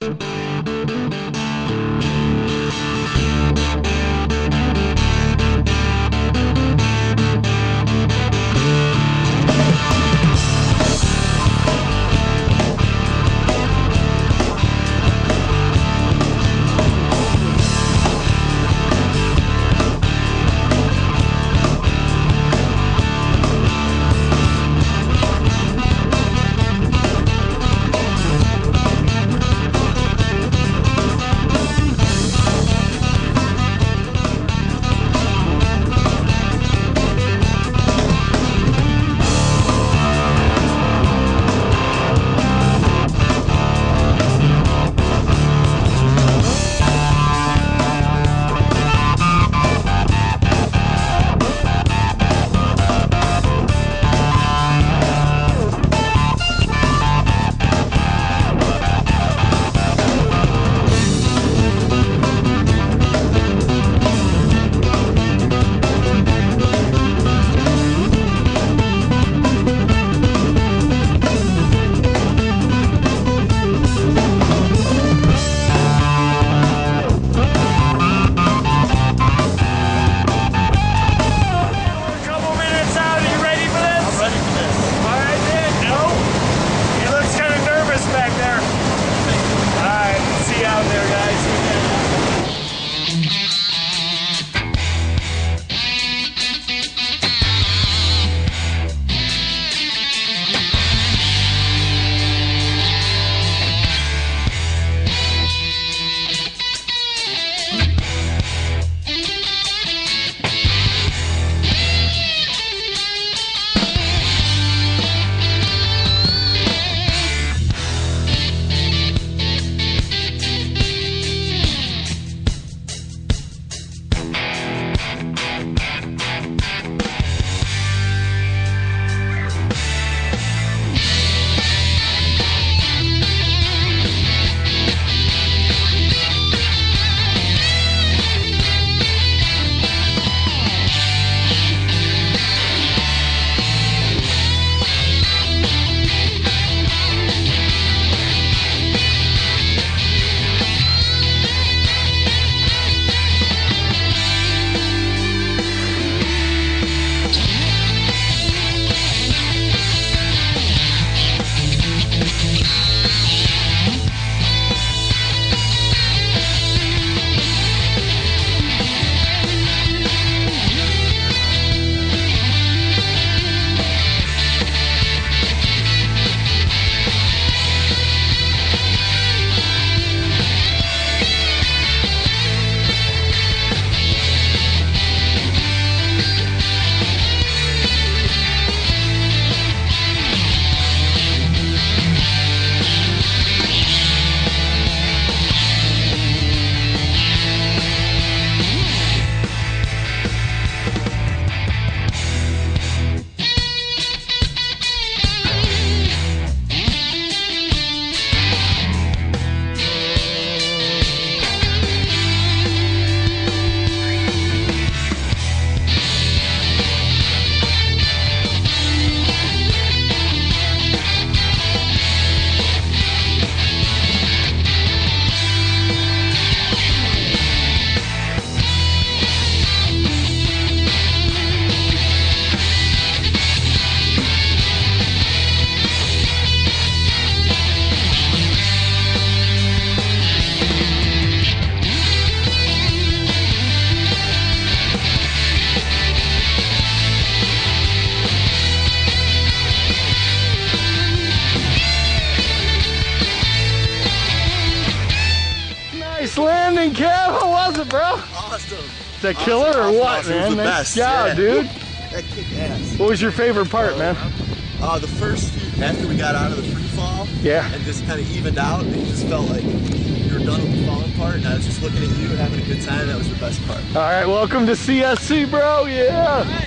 couple bro? Awesome. Is that killer or awesome, what, awesome. It was man? the nice best, job, yeah. dude. That kicked ass. What was your favorite part, man? Uh, the first few, after we got out of the free fall Yeah. and just kind of evened out, it just felt like you were done with the falling part, and I was just looking at you having a good time. That was the best part. All right, welcome to CSC, bro. Yeah.